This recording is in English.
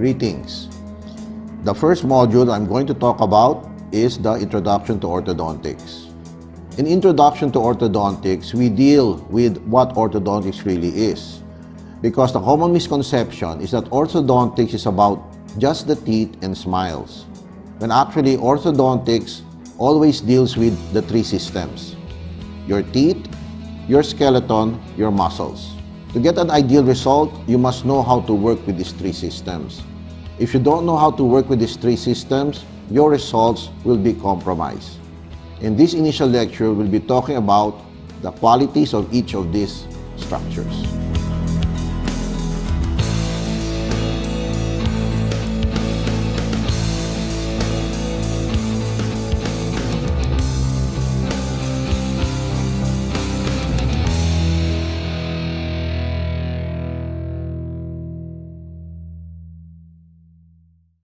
Greetings. The first module I'm going to talk about is the Introduction to Orthodontics. In Introduction to Orthodontics, we deal with what orthodontics really is. Because the common misconception is that orthodontics is about just the teeth and smiles. When actually orthodontics always deals with the three systems. Your teeth, your skeleton, your muscles. To get an ideal result, you must know how to work with these three systems. If you don't know how to work with these three systems, your results will be compromised. In this initial lecture, we'll be talking about the qualities of each of these structures.